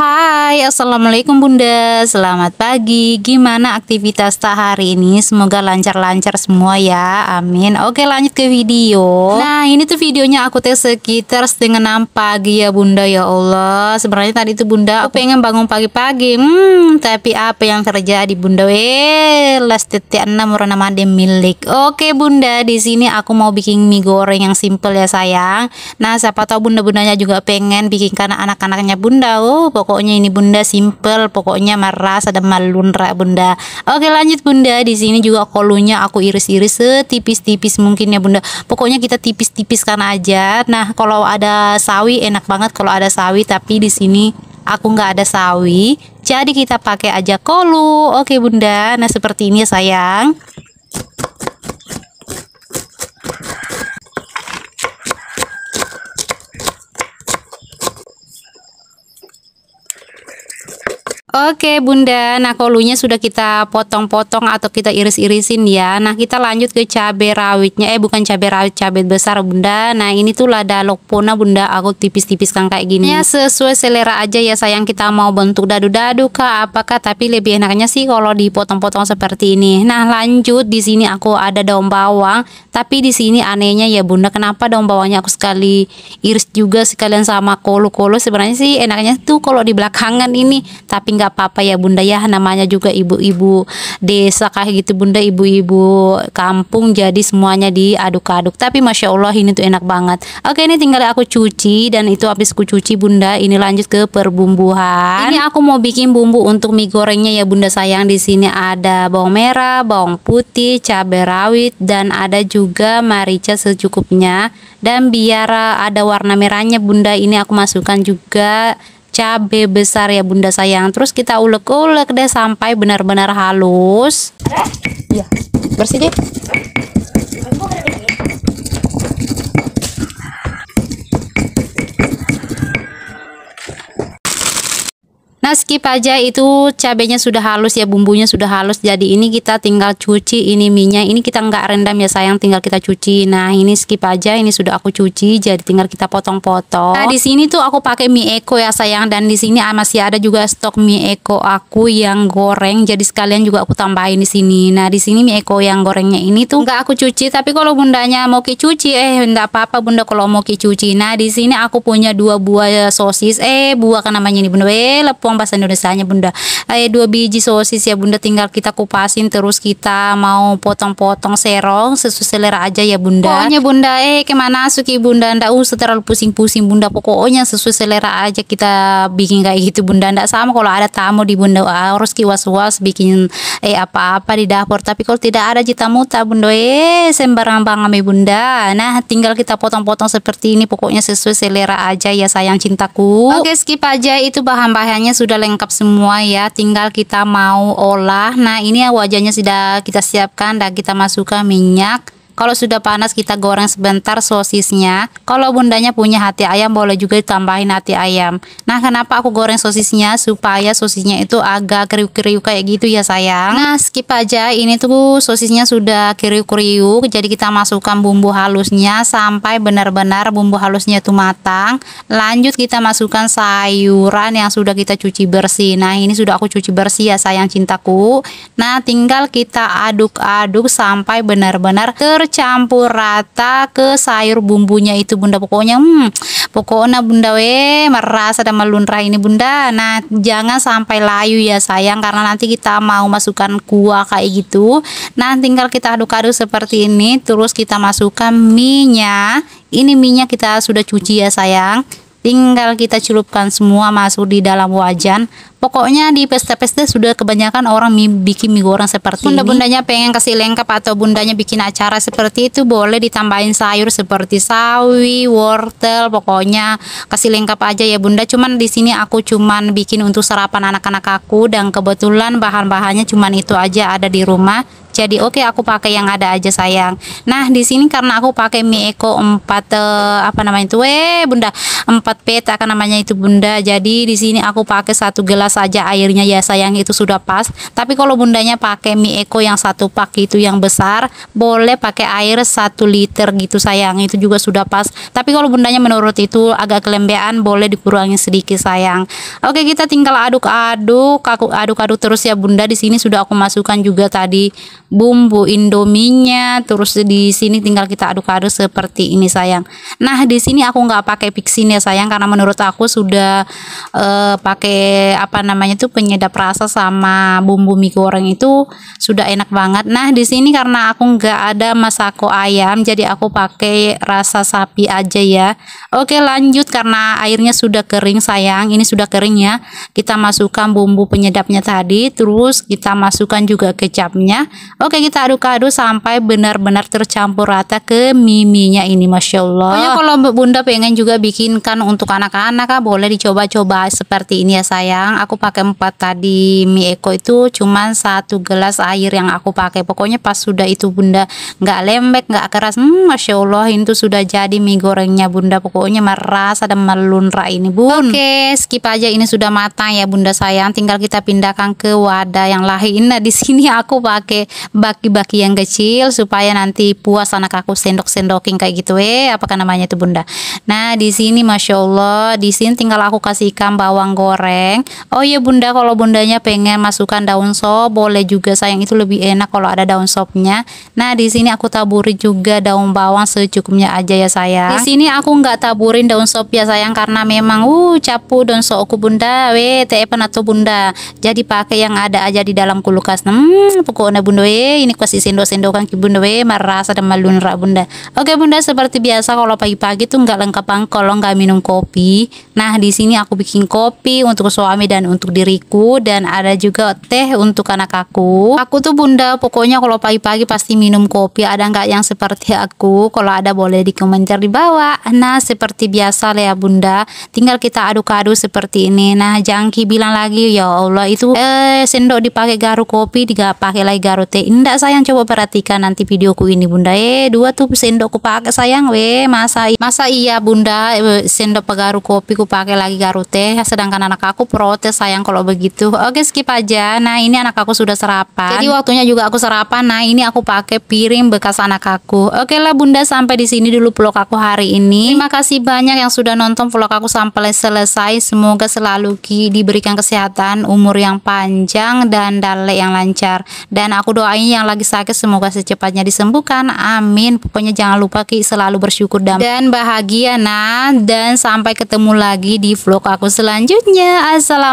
Hai, Assalamualaikum Bunda. Selamat pagi. Gimana aktivitas tak hari ini? Semoga lancar-lancar semua ya. Amin. Oke lanjut ke video. Nah ini tuh videonya aku tes sekitar setengah enam pagi ya Bunda. Ya Allah. Sebenarnya tadi tuh Bunda aku pengen bangun pagi-pagi. Hmm tapi apa yang terjadi Bunda? Eh las enam orang nama milik. Oke Bunda di sini aku mau bikin mie goreng yang simple ya sayang. Nah siapa tahu Bunda-bundanya juga pengen bikin karena anak-anaknya Bunda. Oh pokoknya ini bunda simple pokoknya meras ada malunra bunda. Oke lanjut bunda di sini juga kolunya aku iris-iris setipis-tipis mungkin ya bunda. Pokoknya kita tipis-tipiskan aja. Nah kalau ada sawi enak banget kalau ada sawi tapi di sini aku nggak ada sawi. Jadi kita pakai aja kolu. Oke bunda. Nah seperti ini ya sayang Oke bunda, nah kolunya sudah kita potong-potong atau kita iris-irisin ya. Nah kita lanjut ke cabai rawitnya, eh bukan cabai rawit, cabai besar bunda. Nah ini tuh lada lokpona bunda, aku tipis-tipiskan kayak gini. Ya sesuai selera aja ya sayang. Kita mau bentuk dadu-dadu kah apakah Tapi lebih enaknya sih kalau dipotong-potong seperti ini. Nah lanjut. Di sini aku ada daun bawang. Tapi di sini anehnya ya bunda, kenapa daun bawangnya aku sekali iris juga sekalian sama kolu-kolu? Sebenarnya sih enaknya tuh kalau di belakangan ini. Tapi nggak apa-apa ya bunda ya. Namanya juga ibu-ibu desa kayak gitu bunda ibu-ibu kampung. Jadi semuanya diaduk-aduk. Tapi masya Allah ini tuh enak banget. Oke ini tinggal aku cuci dan itu habis ku cuci bunda. Ini lanjut ke perbumbuhan. Ini aku mau bikin bumbu untuk mie gorengnya ya bunda. Sayang di sini ada bawang merah bawang putih cabai rawit dan ada juga merica secukupnya. Dan biar ada warna merahnya bunda ini aku masukkan juga cabai besar ya bunda sayang. Terus kita ulek-ulek deh sampai benar-benar halus. Ya bersih deh skip aja itu cabenya sudah halus ya bumbunya sudah halus. Jadi ini kita tinggal cuci ini minyak. Ini kita nggak rendam ya sayang tinggal kita cuci. Nah ini skip aja ini sudah aku cuci jadi tinggal kita potong-potong. Nah di sini tuh aku pakai mie eko ya sayang. Dan di sini masih ada juga stok mie eko aku yang goreng. Jadi sekalian juga aku tambahin di sini. Nah di sini mie eko yang gorengnya ini tuh nggak aku cuci tapi kalau bundanya mau ki cuci eh enggak apa-apa bunda kalau mau ki cuci. Nah di sini aku punya dua buah sosis. Eh buah kan namanya ini bunda. Eh bawang bahasa Indonesia-nya bunda. Eh, dua biji sosis ya bunda. Tinggal kita kupasin terus. Kita mau potong-potong serong sesuai selera aja ya bunda. Pokoknya bunda eh ke mana suki bunda? Ndak usah terlalu pusing-pusing bunda. Pokoknya sesuai selera aja kita bikin kayak gitu bunda. Ndak sama kalau ada tamu di bunda. Harus kiwas-was bikin eh apa-apa di dapur. Tapi kalau tidak ada tamu tak bunda eh sembarang bang bunda. Nah tinggal kita potong-potong seperti ini. Pokoknya sesuai selera aja ya sayang cintaku. Oke skip aja. Itu bahan-bahannya sudah lengkap semua ya. Tinggal kita mau olah. Nah ini ya wajahnya sudah kita siapkan dan kita masukkan minyak kalau sudah panas kita goreng sebentar sosisnya. Kalau bundanya punya hati ayam boleh juga ditambahin hati ayam. Nah kenapa aku goreng sosisnya supaya sosisnya itu agak kriuk-kriuk kayak gitu ya sayang. Nah skip aja ini tuh sosisnya sudah kriuk-kriuk. Jadi kita masukkan bumbu halusnya sampai benar-benar bumbu halusnya itu matang. Lanjut kita masukkan sayuran yang sudah kita cuci bersih. Nah ini sudah aku cuci bersih ya sayang cintaku. Nah tinggal kita aduk-aduk sampai benar-benar ter campur rata ke sayur bumbunya itu bunda. Pokoknya hmm, pokoknya bunda we merasa ada melunra ini bunda. Nah jangan sampai layu ya sayang karena nanti kita mau masukkan kuah kayak gitu. Nah tinggal kita aduk-aduk seperti ini terus kita masukkan minyak. Ini minyak kita sudah cuci ya sayang. Tinggal kita celupkan semua masuk di dalam wajan pokoknya di pesta-pesta sudah kebanyakan orang bikin mie goreng seperti Bunda bundanya pengen kasih lengkap atau bundanya bikin acara seperti itu boleh ditambahin sayur seperti sawi wortel pokoknya kasih lengkap aja ya bunda. Cuman di sini aku cuman bikin untuk sarapan anak-anak aku dan kebetulan bahan-bahannya cuman itu aja ada di rumah. Jadi oke okay, aku pakai yang ada aja sayang. Nah di sini karena aku pakai mie eko 4 eh, apa namanya itu? Eh bunda. 4 peta kan namanya itu bunda. Jadi di sini aku pakai satu gelas saja airnya ya sayang itu sudah pas. Tapi kalau bundanya pakai mie eko yang satu pak itu yang besar boleh pakai air satu liter gitu sayang itu juga sudah pas. Tapi kalau bundanya menurut itu agak kelembean boleh dikurangi sedikit sayang. Oke kita tinggal aduk-aduk aku aduk-aduk terus ya bunda. Di sini sudah aku masukkan juga tadi bumbu indominya. Terus di sini tinggal kita aduk-aduk seperti ini sayang. Nah di sini aku nggak pakai pixin ya sayang karena menurut aku sudah uh, pakai apa namanya tuh penyedap rasa sama bumbu mie goreng itu sudah enak banget. Nah di sini karena aku nggak ada masako ayam, jadi aku pakai rasa sapi aja ya. Oke lanjut karena airnya sudah kering sayang, ini sudah kering ya. Kita masukkan bumbu penyedapnya tadi, terus kita masukkan juga kecapnya. Oke kita aduk-aduk sampai benar-benar tercampur rata ke miminya ini, masya Allah. Pokoknya kalau bunda pengen juga bikinkan untuk anak-anak boleh dicoba-coba seperti ini ya sayang aku pakai empat tadi mie eko itu cuman satu gelas air yang aku pakai. Pokoknya pas sudah itu bunda nggak lembek nggak keras hmm, masya allah itu sudah jadi mie gorengnya bunda. Pokoknya merasa dan melunra ini bun. Oke skip aja ini sudah matang ya bunda sayang. Tinggal kita pindahkan ke wadah yang lain. Nah di sini aku pakai baki-baki yang kecil supaya nanti puas anak aku sendok-sendokin kayak gitu eh. Apakah namanya itu bunda? Nah di sini masya allah di sini ini tinggal aku kasihkan bawang goreng iya bunda kalau bundanya pengen masukkan daun sop boleh juga sayang. Itu lebih enak kalau ada daun sopnya. Nah di sini aku taburi juga daun bawang secukupnya aja ya sayang. Di sini aku nggak taburin daun sop ya sayang karena memang uh capu daun sopku bunda. We teh atau bunda. Jadi pakai yang ada aja di dalam kulkas. Hmm pokoknya bunda we ini kasih sendok-sendokan ki bunda we merasa dan malunra bunda. Oke bunda seperti biasa kalau pagi-pagi tuh nggak lengkap kalau nggak minum kopi. Nah, di sini aku bikin kopi untuk suami dan untuk diriku dan ada juga teh untuk anak aku. Aku tuh bunda, pokoknya kalau pagi-pagi pasti minum kopi. Ada nggak yang seperti aku? Kalau ada boleh di komentar di bawah. Nah, seperti biasa lah ya bunda. Tinggal kita aduk-aduk seperti ini. Nah, Jangki bilang lagi, ya Allah itu eh sendok dipakai garu kopi, tidak pakai lagi garu teh. Enggak sayang, coba perhatikan nanti videoku ini bunda. Eh, dua tuh sendokku pakai sayang, weh masa masa iya bunda eh, sendok pegaru kopi ku pakai lagi garute sedangkan anak aku protes sayang kalau begitu. Oke skip aja. Nah ini anak aku sudah sarapan jadi waktunya juga aku sarapan nah ini aku pakai piring bekas anak aku. Oke lah bunda sampai di sini dulu vlog aku hari ini. Terima kasih banyak yang sudah nonton vlog aku sampai selesai. Semoga selalu Ki diberikan kesehatan umur yang panjang dan dale yang lancar. Dan aku doain yang lagi sakit semoga secepatnya disembuhkan. Amin. Pokoknya jangan lupa Ki selalu bersyukur dan bahagia nah dan sampai ketemu lagi di vlog aku selanjutnya.